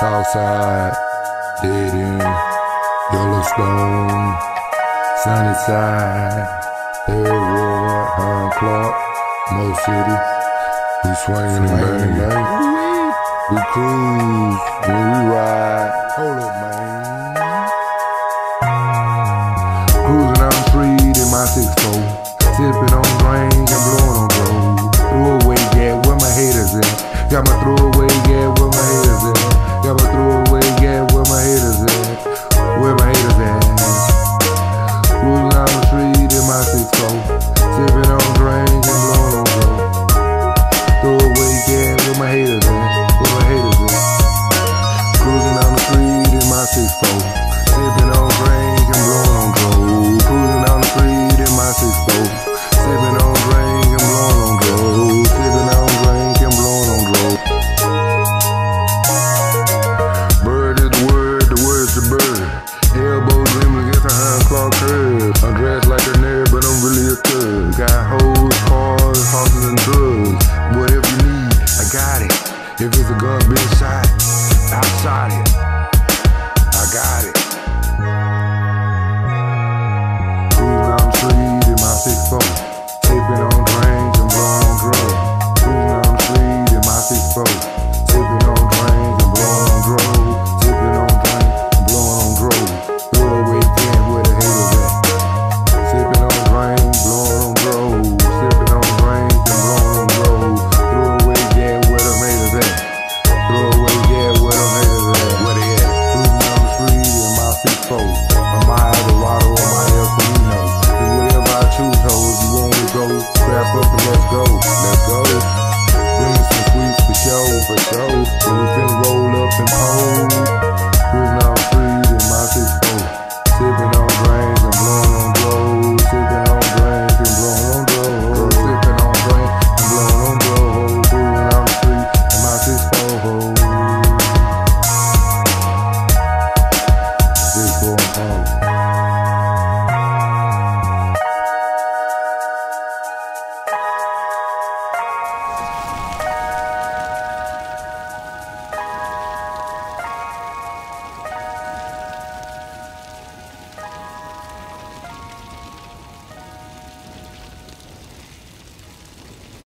Southside, Dead End, Yellowstone, Sunnyside, Third Ward, Hiram Clarke, Mo City. We swinging and banging, bang. We cruise when we ride. Hold up, man. Cruising on street in my 6 I'm dressed like a nerd, but I'm really a thug. Got hoes, cars, horses, and drugs. Whatever you need, I got it. If it's a gun shot, shot